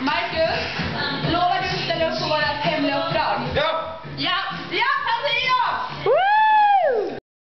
Marcus, lovar du att ställa upp på vårt hemliga uppdrag? Ja! Ja! Ja!